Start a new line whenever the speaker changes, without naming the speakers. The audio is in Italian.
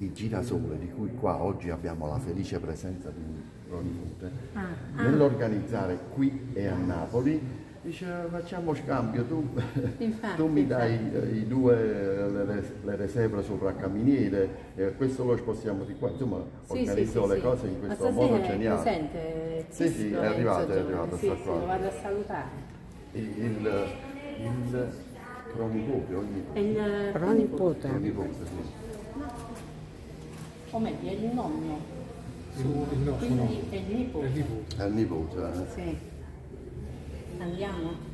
i girasole di cui qua oggi abbiamo la felice presenza di Ronifute,
Ah, ah.
nell'organizzare qui e a Napoli dice facciamo scambio, tu,
Infatti,
tu mi dai
infatti.
i due, le, le- reserve sopra Caminiere, eh, questo lo spostiamo di qua, insomma
Sì,
organizzò
sì,
le
sì.
cose in
Ma
questo
stasera
modo geniale.
presente
Sì, sì, è arrivato, è arrivato,
Sì,
qua.
sì, lo vado a salutare.
Il, il, il pronipote, ogni
il
Pronipote.
pronipote, sì.
O meglio, è il nonno.
Il, il nostro
Quindi è il
È il
nipote.
nipote.
È il nipote, eh.
Sì. Andiamo?